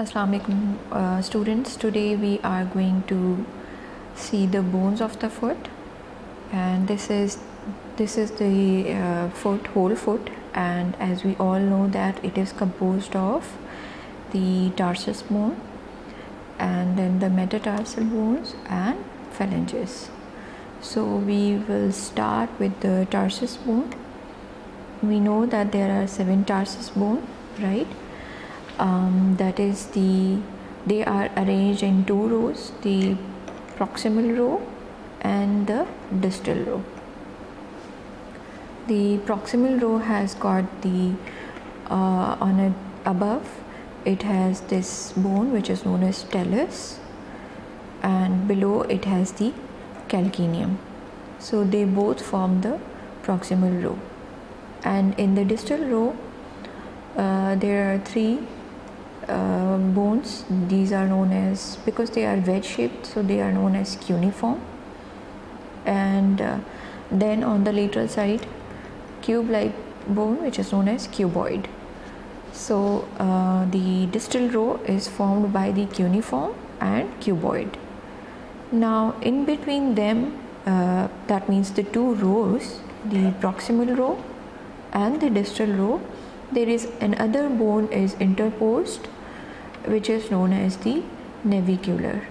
Assalamu alaikum uh, students. Today we are going to see the bones of the foot. And this is this is the uh, foot whole foot. And as we all know that it is composed of the tarsus bone and then the metatarsal bones and phalanges. So we will start with the tarsus bone. We know that there are seven tarsus bone right um, that is the they are arranged in two rows the proximal row and the distal row. The proximal row has got the uh, on it above it has this bone which is known as talus and below it has the calcaneum. So they both form the proximal row. And in the distal row uh, there are three uh, bones. These are known as because they are wedge shaped so they are known as cuneiform. And uh, then on the lateral side cube like bone which is known as cuboid. So uh, the distal row is formed by the cuneiform and cuboid. Now in between them uh, that means the two rows the proximal row and the distal row there is another bone is interposed which is known as the navicular.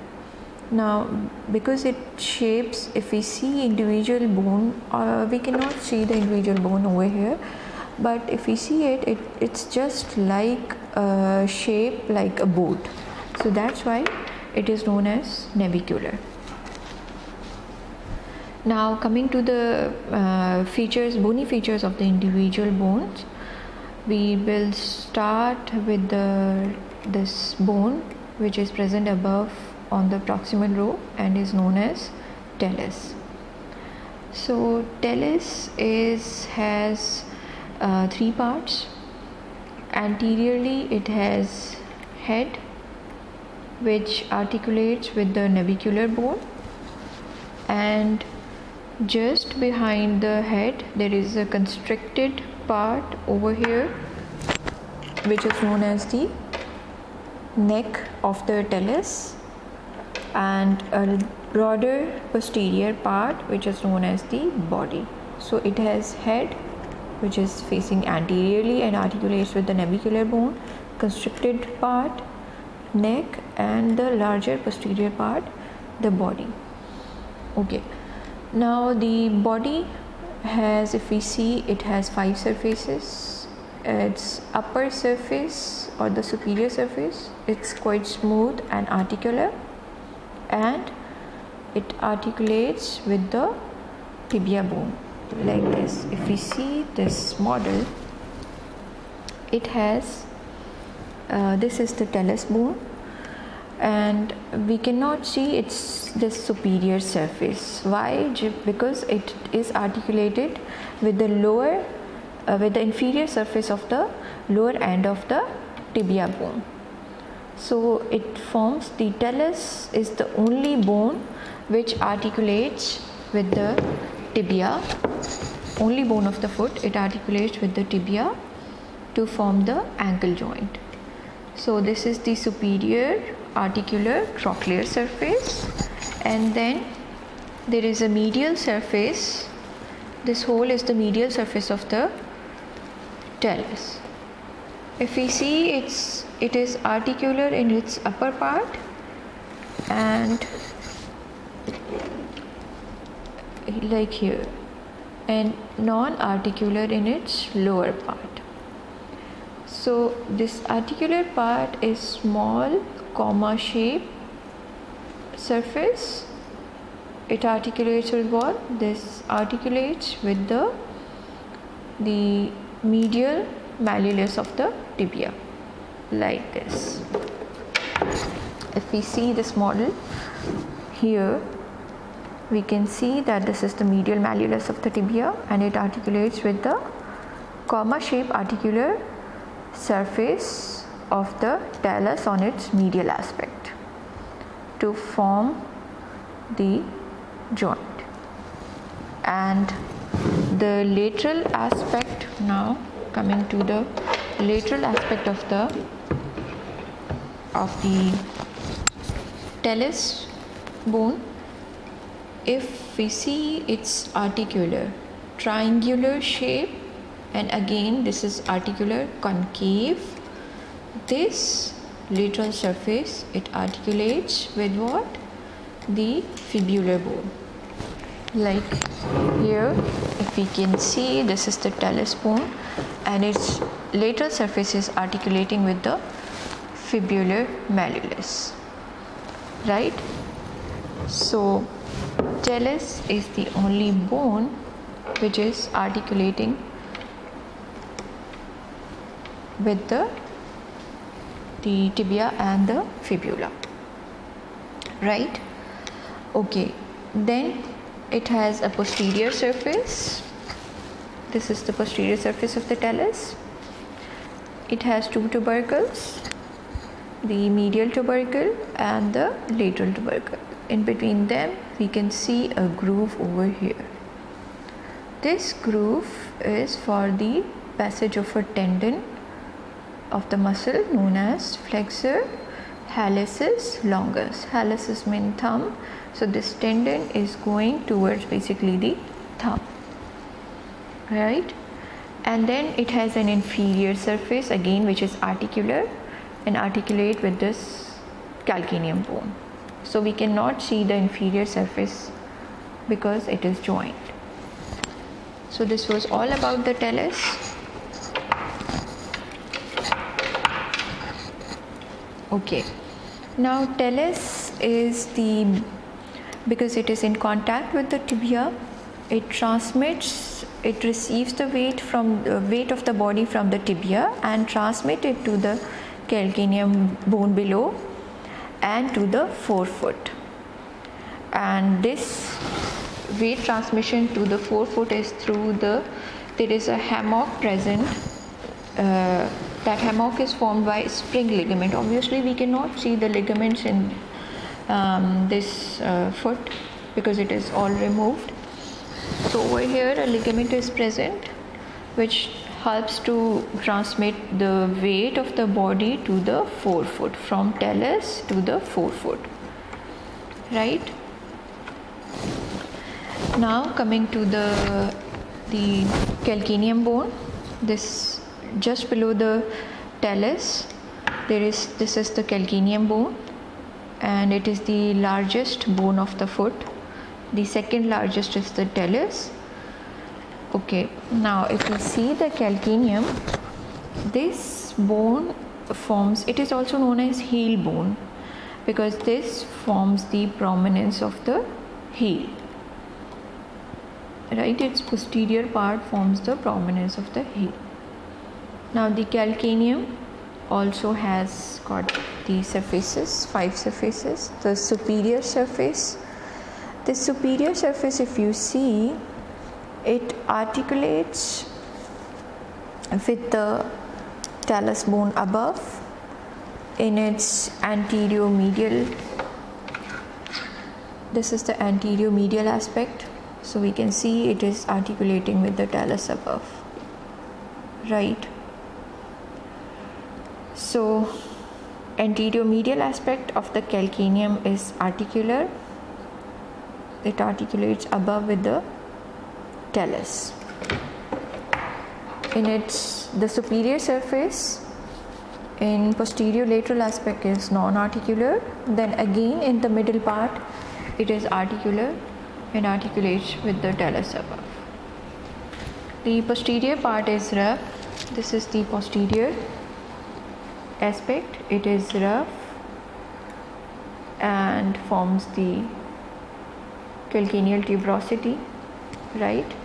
Now, because it shapes, if we see individual bone, uh, we cannot see the individual bone over here, but if we see it, it it's just like a shape like a boat. So that's why it is known as navicular. Now, coming to the uh, features, bony features of the individual bones, we will start with the this bone which is present above on the proximal row and is known as talus. So talus is has uh, three parts. Anteriorly it has head which articulates with the navicular bone and just behind the head there is a constricted part over here which is known as the neck of the talus and a broader posterior part which is known as the body. So it has head which is facing anteriorly and articulates with the navicular bone constricted part neck and the larger posterior part the body. Okay. Now the body has if we see it has five surfaces. Its upper surface or the superior surface it's quite smooth and articular. And it articulates with the tibia bone. Like this. If we see this model it has uh, this is the talus bone and we cannot see its this superior surface why because it is articulated with the lower uh, with the inferior surface of the lower end of the tibia bone. So it forms the talus is the only bone which articulates with the tibia, only bone of the foot, it articulates with the tibia to form the ankle joint. So this is the superior articular trochlear surface. And then there is a medial surface. This hole is the medial surface of the talus if we see it's it is articular in its upper part. And like here. And non-articular in its lower part so this articular part is small comma shape surface. It articulates with what? This articulates with the the medial malleolus of the tibia like this. If we see this model here we can see that this is the medial malleolus of the tibia and it articulates with the comma shape articular surface of the talus on its medial aspect to form the joint. And the lateral aspect now coming to the lateral aspect of the of the talus bone if we see its articular triangular shape and again this is articular concave. This lateral surface it articulates with what? The fibular bone. Like here if we can see this is the talus bone and its lateral surface is articulating with the fibular malleolus. Right? So talus is the only bone which is articulating with the the tibia and the fibula. Right? Okay. Then it has a posterior surface. This is the posterior surface of the talus. It has two tubercles the medial tubercle and the lateral tubercle. In between them we can see a groove over here. This groove is for the passage of a tendon of the muscle known as flexor hallucis longus. Hallucis means thumb. So this tendon is going towards basically the thumb. Right? And then it has an inferior surface again which is articular and articulate with this calcaneum bone. So we cannot see the inferior surface because it is joined. So this was all about the talus okay. Now talus is the because it is in contact with the tibia it transmits it receives the weight from the weight of the body from the tibia and transmit it to the calcaneum bone below and to the forefoot. And this weight transmission to the forefoot is through the there is a hammock present uh, that hammock is formed by spring ligament. Obviously we cannot see the ligaments in um, this uh, foot because it is all removed. So over here a ligament is present which helps to transmit the weight of the body to the forefoot from talus to the forefoot. Right? Now coming to the the calcaneum bone. This just below the talus there is this is the calcaneum bone and it is the largest bone of the foot. The second largest is the talus. Okay now if you see the calcaneum this bone forms it is also known as heel bone because this forms the prominence of the heel. Right its posterior part forms the prominence of the heel now the calcaneum also has got the surfaces five surfaces the superior surface. The superior surface if you see it articulates with the talus bone above in its anterior medial. This is the anterior medial aspect. So we can see it is articulating with the talus above. Right so anterior medial aspect of the calcaneum is articular it articulates above with the talus. In its the superior surface in posterior lateral aspect is non-articular then again in the middle part it is articular and articulates with the talus above. The posterior part is rough. This is the posterior aspect. It is rough and forms the calcaneal tuberosity, right?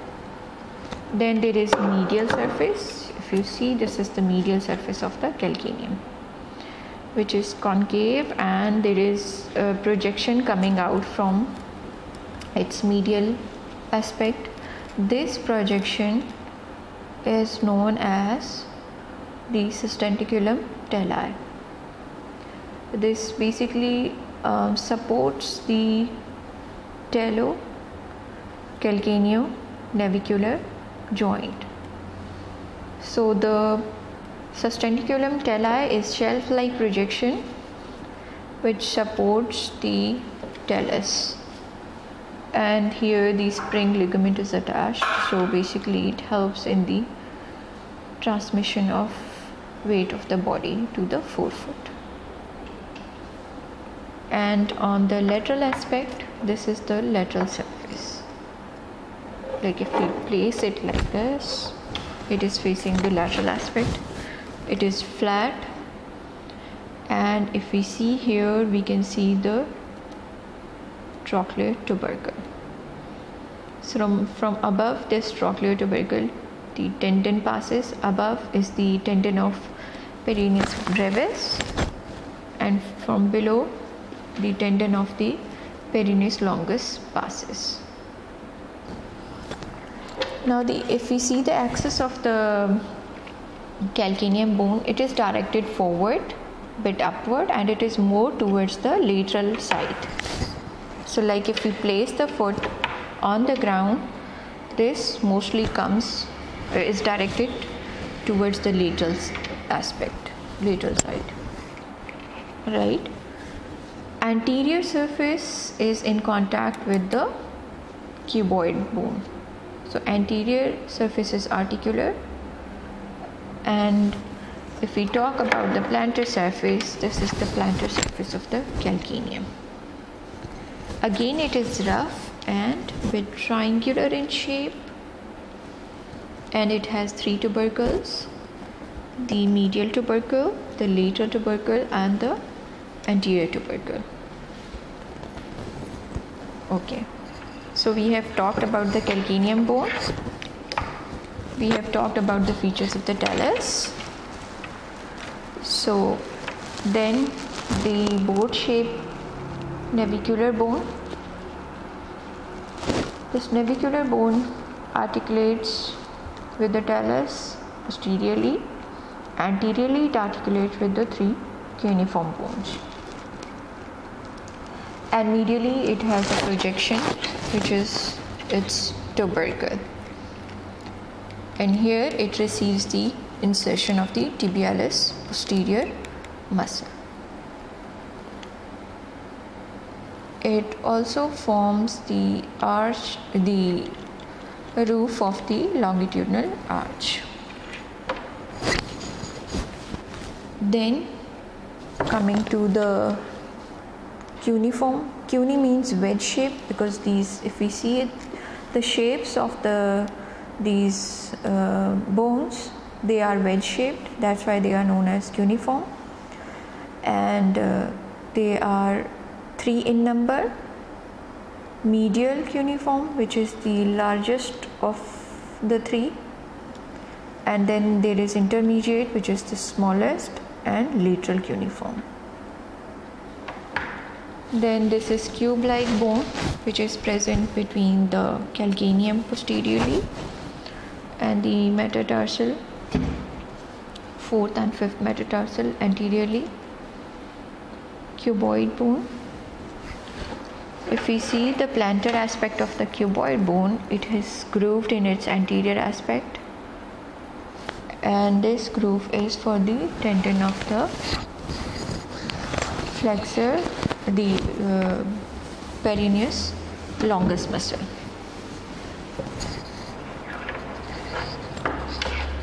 then there is medial surface if you see this is the medial surface of the calcaneum which is concave and there is a projection coming out from its medial aspect this projection is known as the sustentaculum tali this basically um, supports the talo calcaneo navicular joint. So the sustentaculum tali is shelf-like projection which supports the talus and here the spring ligament is attached so basically it helps in the transmission of weight of the body to the forefoot. And on the lateral aspect this is the lateral surface. Like if we place it like this it is facing the lateral aspect. It is flat. And if we see here we can see the trochlear tubercle. So from, from above this trochlear tubercle the tendon passes. Above is the tendon of peroneus brevis and from below the tendon of the peroneus longus passes. Now the if we see the axis of the calcaneum bone it is directed forward bit upward and it is more towards the lateral side. So like if we place the foot on the ground this mostly comes is directed towards the lateral aspect lateral side right? Anterior surface is in contact with the cuboid bone. So anterior surface is articular. And if we talk about the plantar surface this is the plantar surface of the calcaneum. Again it is rough and bit triangular in shape and it has three tubercles the medial tubercle the lateral tubercle and the anterior tubercle. Okay. So we have talked about the calcaneum bone. We have talked about the features of the talus. So then the boat shaped navicular bone. This navicular bone articulates with the talus posteriorly anteriorly it articulates with the three cuneiform bones. And medially it has a projection which is its tubercle. And here it receives the insertion of the tibialis posterior muscle. It also forms the arch the roof of the longitudinal arch then coming to the cuneiform cuni means wedge shape because these if we see it the shapes of the these uh, bones they are wedge shaped. That's why they are known as cuneiform. And uh, they are three in number. Medial cuneiform which is the largest of the three. And then there is intermediate which is the smallest and lateral cuneiform. Then this is cube-like bone which is present between the calcaneum posteriorly and the metatarsal fourth and fifth metatarsal anteriorly. Cuboid bone. If we see the plantar aspect of the cuboid bone it is grooved in its anterior aspect and this groove is for the tendon of the flexor the uh, peroneus longus muscle.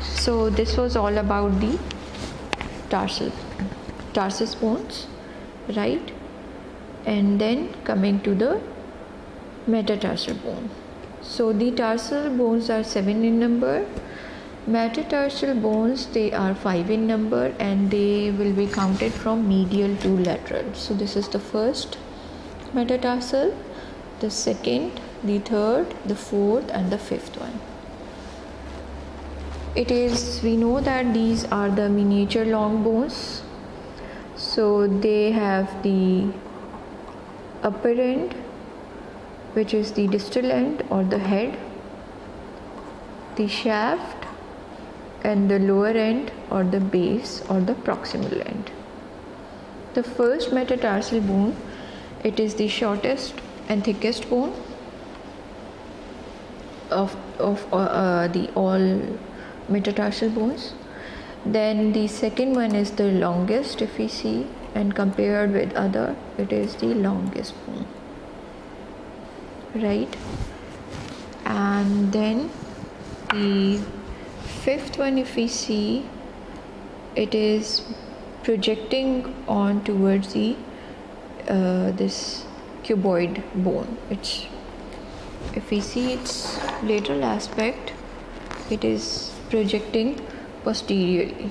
So this was all about the tarsal tarsus bones, right? And then coming to the metatarsal bone. So the tarsal bones are seven in number Metatarsal bones they are 5 in number and they will be counted from medial to lateral. So this is the first metatarsal, the second, the third, the fourth and the fifth one. It is we know that these are the miniature long bones. So they have the upper end which is the distal end or the head, the shaft and the lower end or the base or the proximal end. The first metatarsal bone, it is the shortest and thickest bone of, of uh, uh, the all metatarsal bones. Then the second one is the longest if we see and compared with other it is the longest bone right and then the fifth one if we see it is projecting on towards the uh, this cuboid bone it's if we see its lateral aspect it is projecting posteriorly.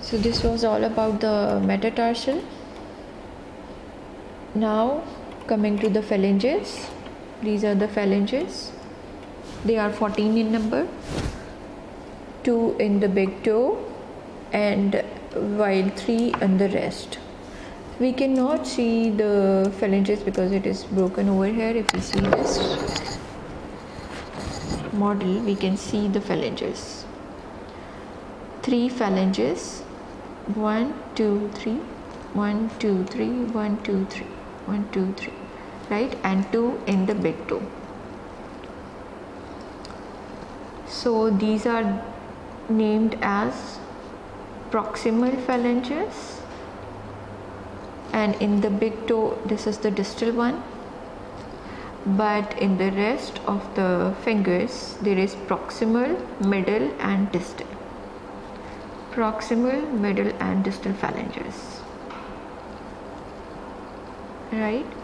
So this was all about the metatarsal. Now coming to the phalanges these are the phalanges. They are 14 in number 2 in the big toe and while 3 on the rest. We cannot see the phalanges because it is broken over here if we see this model we can see the phalanges. Three phalanges. One two three. One two three. One two three. One two three right and two in the big toe so these are named as proximal phalanges. And in the big toe this is the distal one. But in the rest of the fingers there is proximal middle and distal. Proximal middle and distal phalanges. Right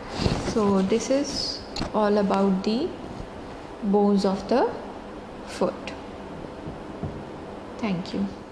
so this is all about the bones of the foot. Thank you